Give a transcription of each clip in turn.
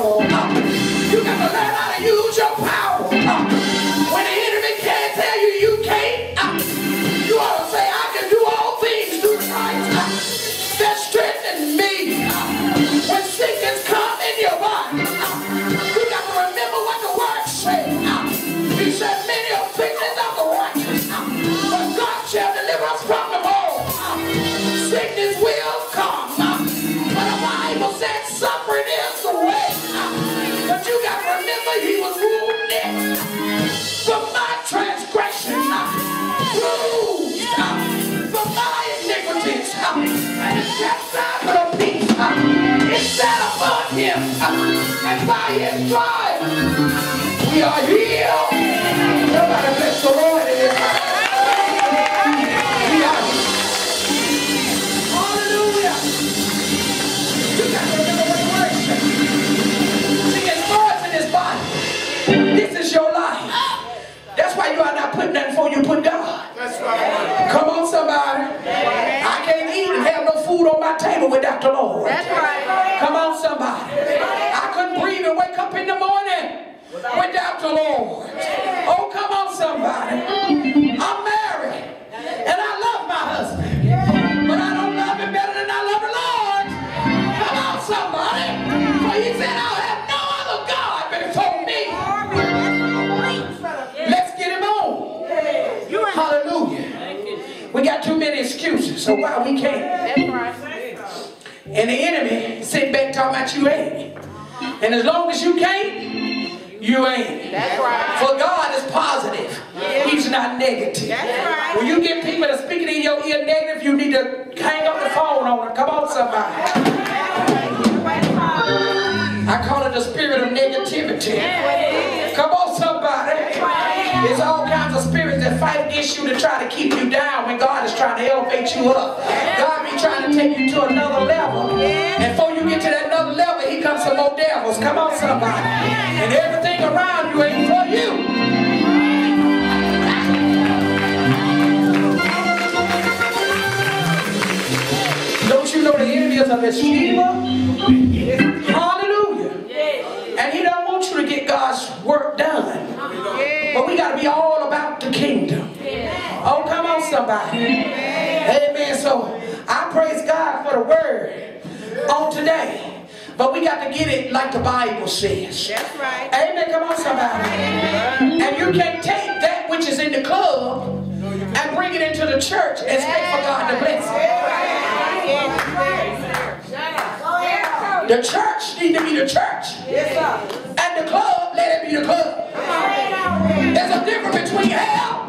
power. You by his stripes we are healed. Somebody bless the Lord in this house. We are Hallelujah. You got to remember what the word says. See, there's thorns in this body. This is your life. That's why you are not putting nothing for you put God. That's right. Come on, somebody. I can't eat and have no food on my table without the Lord. That's right. Come on, somebody. I couldn't breathe and wake up in the morning without the Lord. Oh, come on, somebody. I'm married and I love my husband, but I don't love him better than I love the Lord. Come on, somebody. For he said, I'll have no other God before me. Let's get him on. Hallelujah. We got too many excuses, so why we can't? And the enemy sitting back talking about you ain't. And as long as you can't, you ain't. That's right. For God is positive. He's not negative. That's right. When you get people that speaking in your ear negative, you need to hang up the phone on them. Come on, somebody. I call it the spirit of negativity. Come on, somebody. There's all kinds of spirits that fight against you to try to keep you down when God is trying to elevate you up. God be trying to take you to another level. And before you get to that here comes some more devils. Come on, somebody. And everything around you ain't for you. Don't you know the enemy is a deceiver? Hallelujah. And he don't want you to get God's work done. But we got to be all about the kingdom. Oh, come on, somebody. Amen. So I praise God for the word on today. But we got to get it like the Bible says. That's right. Amen. Come on, somebody. And you can't take that which is in the club and bring it into the church and expect for God to bless it. The church need to be the church. Yes, sir. And the club, let it be the club. There's a difference between hell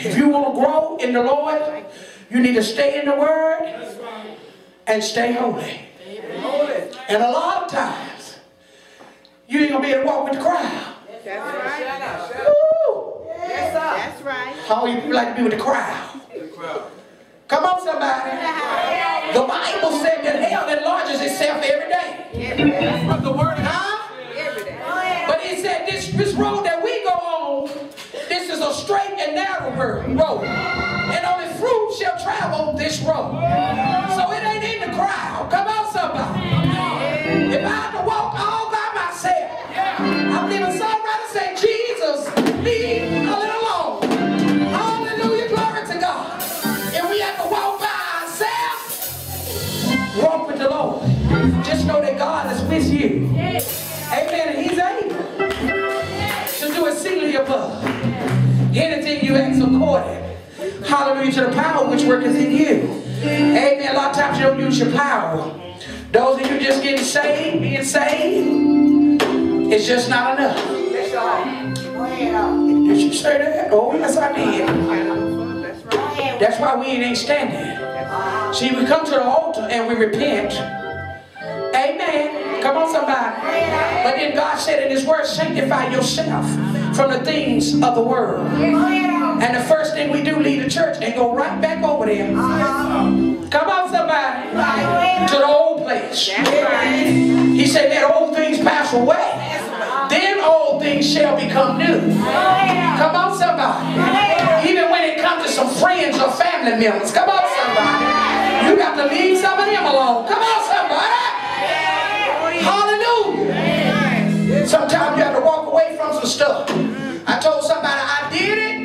If you want to grow in the Lord, you need to stay in the Word and stay holy. And a lot of times, you ain't going to be able to walk with the crowd. That's right. Woo! That's right. How you like to be with the crowd? Come on, somebody. The Bible said that hell enlarges itself every day. But the word narrow road. And only fruit shall travel this road. So it ain't in the crowd. Come on, somebody. If I had to walk all by myself, I'm a songwriter say, Jesus, leave a little alone. Hallelujah, glory to God. If we have to walk by ourselves, walk with the Lord. Just know that God is with you. According. Hallelujah to the power which worketh in you. Amen. A lot of times you don't use your power. Those of you just getting saved, being saved, it's just not enough. Did you say that? Oh, yes, I did. That's why we ain't standing. See, we come to the altar and we repent. Amen. Come on, somebody. But then God said in His Word, sanctify yourself from the things of the world. And the first thing we do, leave the church and go right back over there. Uh-huh. Come on, somebody. To the old place. He said, let old things pass away. Then all things shall become new. Come on, somebody. Even when it comes to some friends or family members. Come on, somebody. You got to leave some of them alone. Come on, somebody. Hallelujah. Sometimes you have to walk away from some stuff.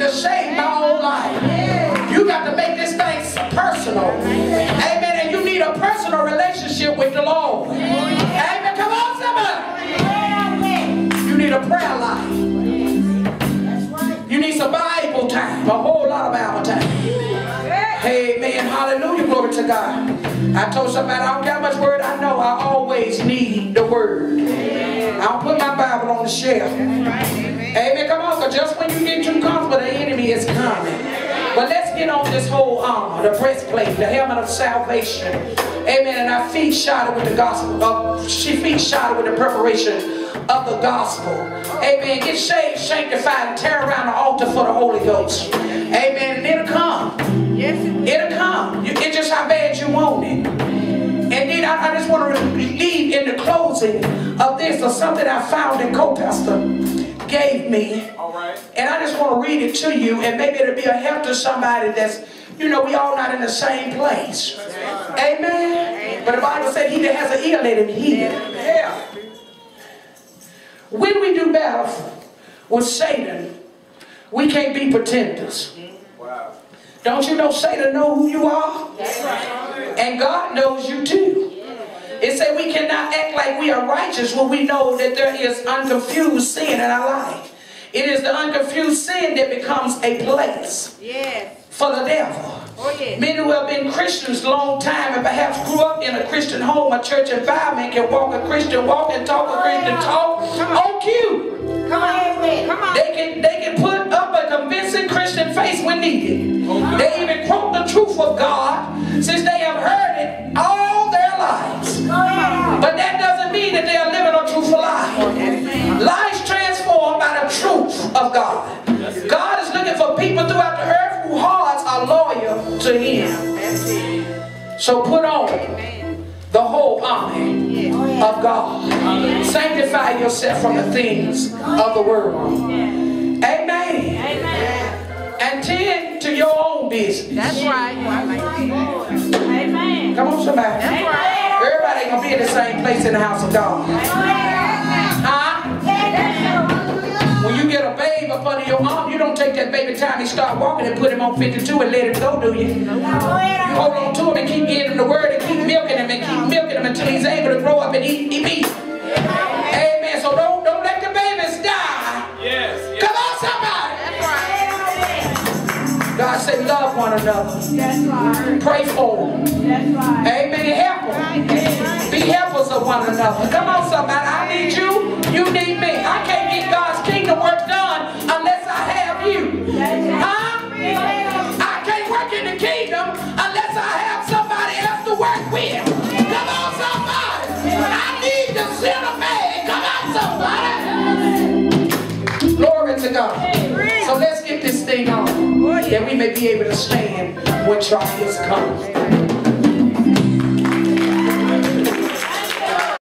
To save my own life. You got to make this thing personal. Amen. And you need a personal relationship with the Lord. Amen. Come on, somebody. You need a prayer life. You need some Bible time. A whole lot of Bible time. Amen. Hallelujah. Glory to God. I told somebody I don't how much word I know. I always need the word. I don't put my Bible on the shelf. Amen. Come on, because just when you get too comfortable, the enemy is coming. But let's get on this whole armor, the breastplate, the helmet of salvation. Amen. And our feet shod with the gospel. Uh, she feet shod with the preparation of the gospel. Amen. Get saved, sanctified, and tear around the altar for the Holy Ghost. Amen. And it'll come. It'll come. You, it's just how bad you want it. And then I, I just want to leave in the closing of this or something I found in co-pastor gave me. All right. And I just want to read it to you, and maybe it'll be a help to somebody that's, you know, we all not in the same place. Amen. But the Bible said, he that has an ear, let him hear. Yeah. When we do battle with Satan, we can't be pretenders. Mm-hmm. Wow. Don't you know Satan know who you are? And God knows you too. It said we cannot act like we are righteous when we know that there is unconfused sin in our life. It is the unconfused sin that becomes a place Yes. for the devil. Oh. Many who have been Christians a long time and perhaps grew up in a Christian home, a church environment, can walk a Christian walk and talk a Christian talk on cue. Come on. Come on. They can they can put up a convincing Christian face when needed. They even quote the truth of God since they have heard it all their lives. But that doesn't mean that they are living a truthful life. Lives transformed by the truth of God. God is looking for people throughout the earth whose hearts are loyal to Him. So put on the whole armor of God. Sanctify yourself from the things of the world. Amen. And to your own business. That's right. Amen. Come on, somebody. That's right. Everybody ain't gonna be in the same place in the house of God. Huh? When you get a babe up under your arm, you don't take that baby time he start walking and put him on 52 and let him go, do you? You hold on to him and keep giving him the word and keep milking him and keep milking him until he's able to grow up and eat, eat meat. Love one another. Pray for them. Amen. Help them. Be helpers of one another. Come on, somebody. I need you. You need me. I can't get God's kingdom work done unless I have you. Huh? I can't work in the kingdom unless I have somebody else to work with. Come on, somebody. I need the sinner man. Come on, somebody. Glory to God. So let's get this thing on that we may be able to stand when trials come.